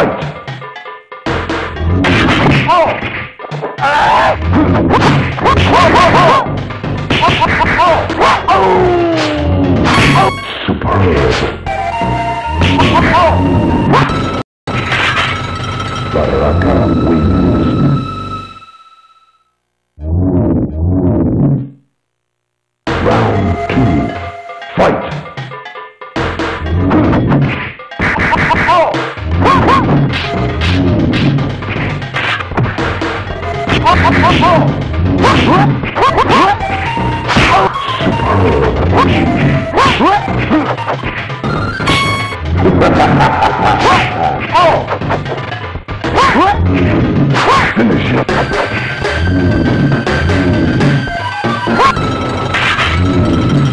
Fight! Wins. Round two.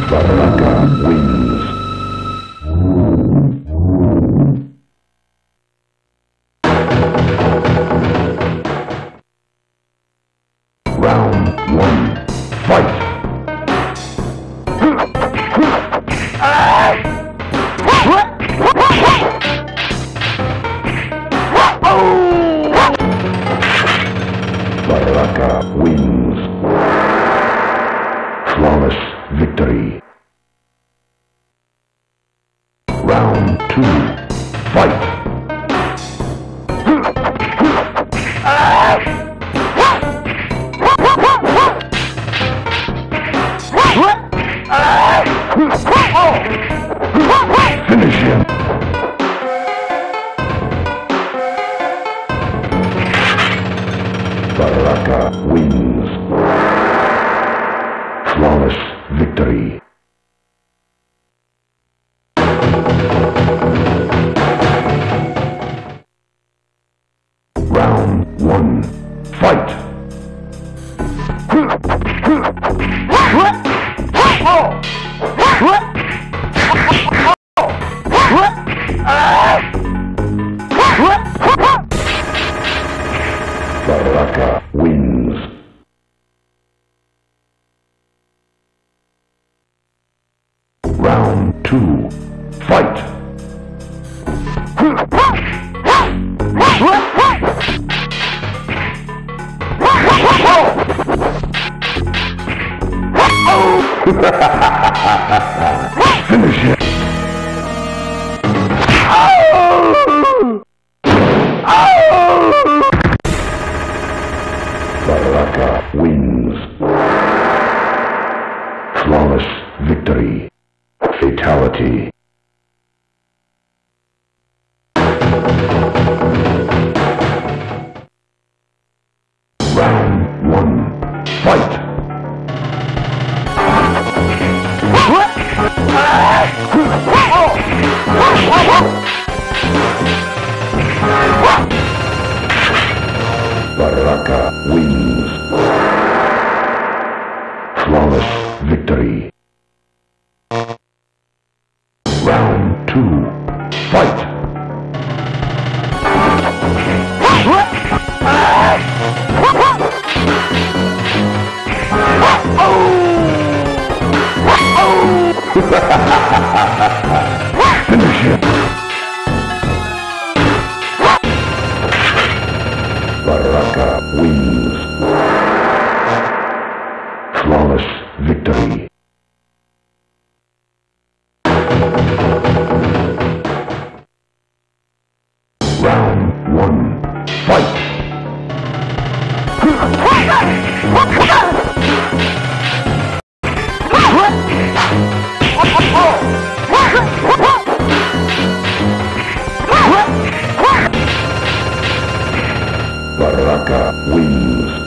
Baraka wins. Finish Fight! Finish it. Baraka wins. Flawless victory. Fatality. Fight! Baraka wins. Flawless victory. Round two. Finish him. Baraka wins. Flawless victory. Baraka wins.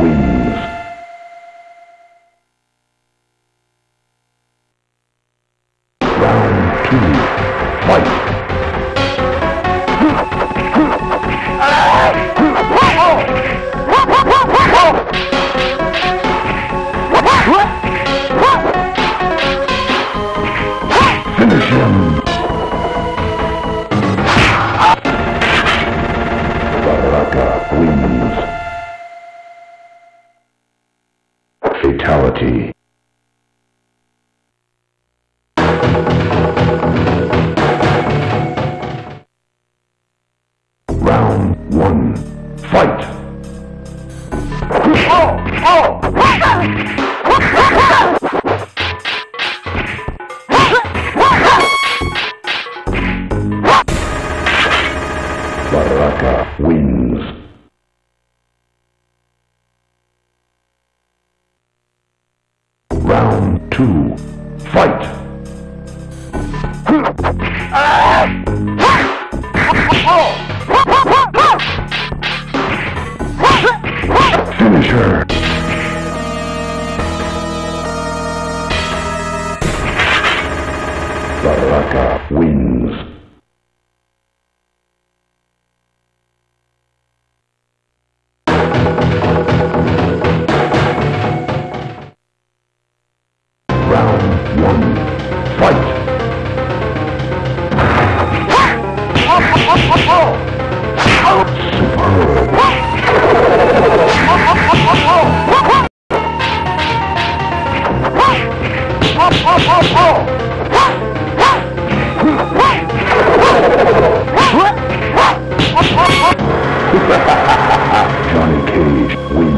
Wings. Round one, fight! Oh, oh, Enter. Baraka wins. Superb. Johnny Cage wins.